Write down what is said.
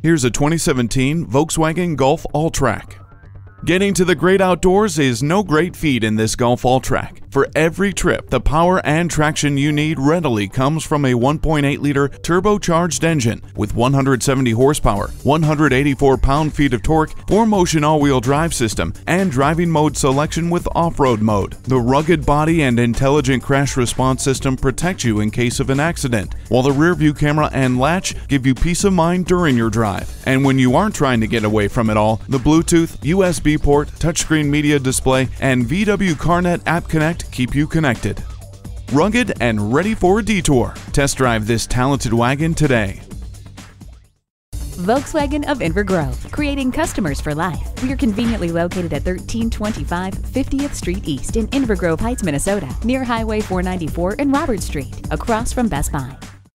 Here's a 2017 Volkswagen Golf Alltrack. Getting to the great outdoors is no great feat in this Golf Alltrack. For every trip, the power and traction you need readily comes from a 1.8 liter turbocharged engine with 170 horsepower, 184 pound feet of torque, 4 motion all wheel drive system, and driving mode selection with off road mode. The rugged body and intelligent crash response system protect you in case of an accident, while the rear view camera and latch give you peace of mind during your drive. And when you aren't trying to get away from it all, the Bluetooth, USB port, touchscreen media display, and VW CarNet App Connect keep you connected. Rugged and ready for a detour. Test drive this talented wagon today. Volkswagen of Inver Grove, creating customers for life. We are conveniently located at 1325 50th Street East in Inver Grove Heights, Minnesota, near Highway 494 and Robert Street, across from Best Buy.